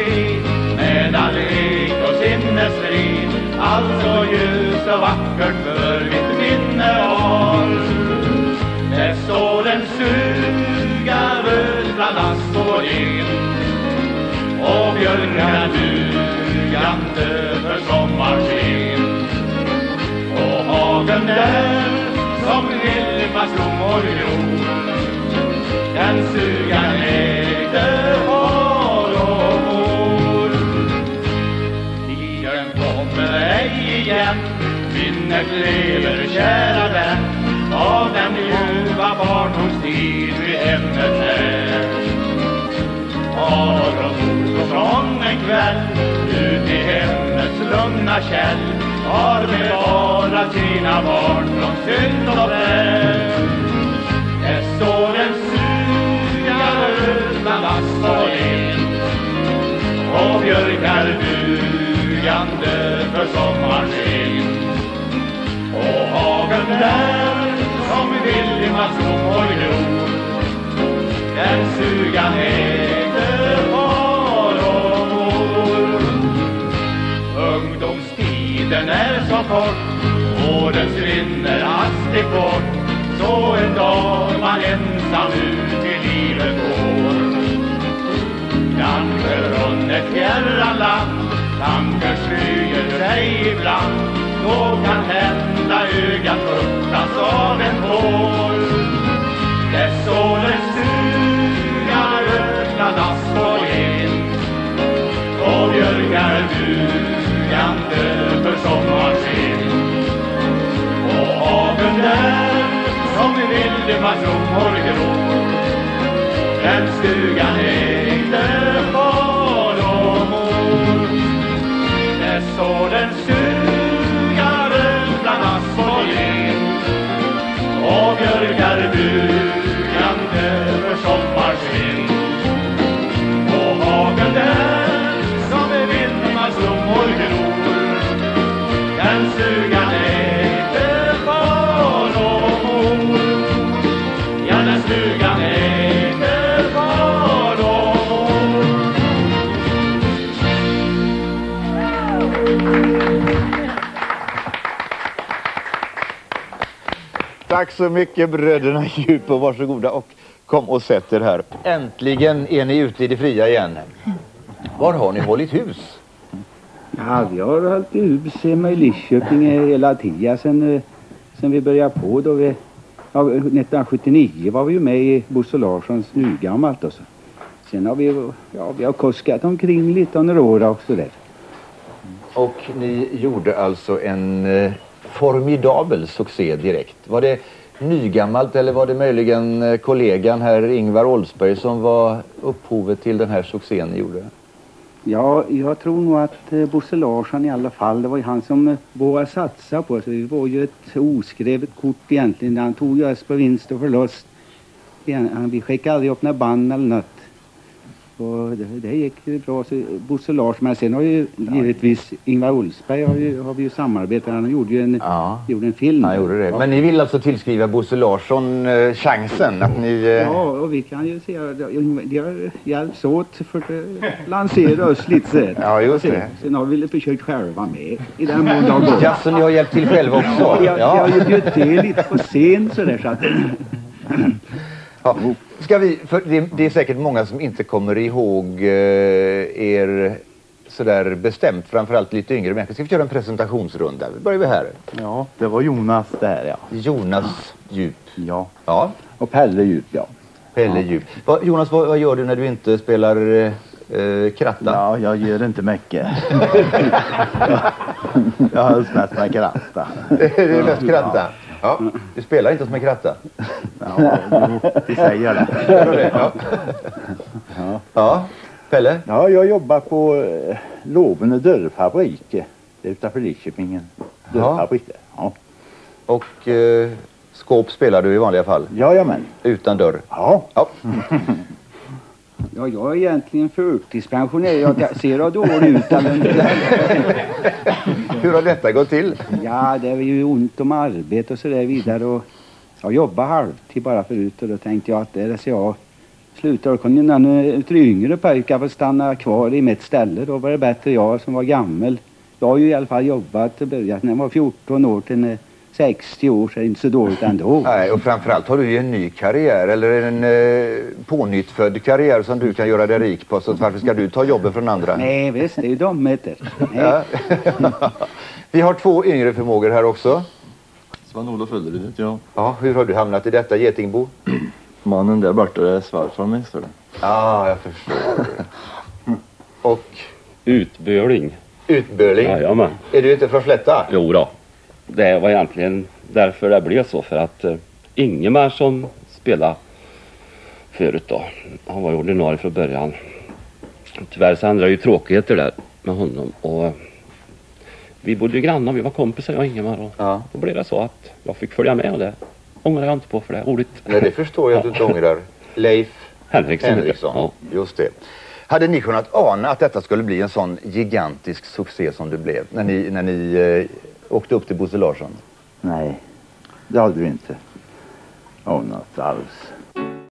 se men aldrig och sinnesfrid Allt så ljust och vackert för mitt minne har När solen suga röd bland ask och lin och björkarna dugande för sommarsken och hagen där som Hilmas blommor gror den sugar är igen, minnet lever kära vän av den ljuva barndomstid vid hemmet när. Far och mor från en kväll ut i hemmets lugna käll har bevarat sina barn från synd och väl Där står en sugare bland vass och el och björkar dugande för sommarsken. Och hagen där som Vilmas och gror den stugan ägde far och mor. Ungdomstiden är så kort, åren rinner hastigt bort så en dag man ensam ut i livet går. Kanske från ett fjärran land, tankar skyer sig ibland. Då kan hända ögat fruktas av en hål Där solen en stuga röd bland och och björkar dugande för sommarsken. Och hagen där som vilde blommor grå den stugan är Där står en Tack så mycket bröderna Djup och varsågoda och kom och sätt er här. Äntligen är ni ute i det fria igen. Var har ni hållit hus? Ja, vi har hållit hus hemma i Lidköping eh, hela tiden sen, eh, sen vi började på då vi, ja, 1979 var vi ju med i Bosse Larssons Nygammalt och så. Sen har vi, ja, vi har koskat omkring lite några år också där. Och ni gjorde alltså en eh, formidabel succé direkt. Var det nygammalt eller var det möjligen eh, kollegan här Ingvar Oldsberg som var upphovet till den här succén ni gjorde? Ja, jag tror nog att eh, Bosse Larsson i alla fall, det var ju han som eh, vågade satsa på oss. Det var ju ett oskrivet kort egentligen. Han tog ju oss på vinst och förlust. Vi skickade aldrig upp några band eller något. Och det, det gick ju bra. Så Bosse Larsson, men sen har ju givetvis Ingvar Oldsberg har, ju, har vi ju samarbetat. Han gjorde ju en, gjorde en film. Han gjorde det. Ja. Men ni vill alltså tillskriva Bosse Larsson eh, chansen att ni... Eh, Ja, och vi kan ju säga att har hjälpts åt för att lansera oss lite här. Ja, just det. Sen har vi försökt själva med i den mån det har gått. Ja, så ni har hjälpt till själva också? Ja, jag, Ja. jag har ju bjudit till lite på scen sådär så att... Ja. Ska vi, för det, det är säkert många som inte kommer ihåg eh, er sådär bestämt, framförallt lite yngre människor. Ska vi köra en presentationsrunda? Vi börjar vi här. Ja, det var Jonas där ja. Jonas Djup. Ja. Ja. Och Pelle Djup ja. Pelle Djup. Vad- Jonas, vad, vad gör du när du inte spelar eh, eh, kratta? Ja, jag gör inte mycket. jag hörs mest med kratta. det är mest kratta? Ja. Du spelar inte som en kratta? Ja, jo, säger det. Gör du det? Ja. Ja. ja. Pelle? Ja, jag jobbar på eh, Lovene dörrfabrik. eh, Det är utanför Lidköping. Dörrfabrik där. Ja. Och eh, skåp spelar du i vanliga fall? Jajamän. Utan dörr? Ja. ja. Ja, jag är egentligen förtidspensionerad. Jag ser dålig ut? Hur har detta gått till? Ja, det är ju ont om arbete och så där vidare. Och jag jobbade halvtid bara förut och då tänkte jag att det är så jag slutar. Då kunde någon utav yngre pojkar få stanna kvar i mitt ställe. Då var det bättre jag som var gammal Jag har ju i alla fall jobbat och börjat när jag var 14 år till när 60 år så är det inte så dåligt ändå. Nej, och framförallt har du ju en ny karriär eller en eh, pånyttfödd karriär som du kan göra dig rik på. Så varför ska du ta jobben från andra? Nej visst, det är ju dumheter. Vi har två yngre förmågor här också. Sven-Olof Ullerud heter jag. Ja, hur har du hamnat i detta Getingbo? Mannen där borta är svärfar mig, står det. Ja, ah, jag förstår. Och Utböling. utböling. Jajamän. Är du inte från Slätta? Jo då. Det var egentligen därför det blev så. För att eh, Ingemar som spelade förut då. Han var ju ordinarie från början. Tyvärr så hände det ju tråkigheter där med honom. Och eh, vi bodde ju grannar. Vi var kompisar jag och Ingemar. Och Ja. då blev det så att jag fick följa med och det ångrar jag inte på för det är roligt. Nej, det förstår jag att du inte ångrar. Leif Henriksson. Henriksson. Ja. Just det. Hade ni kunnat ana att detta skulle bli en sån gigantisk succé som det blev när ni, när ni eh, åkte upp till Bosse Larsson? Nej, det hade vi inte anat alls.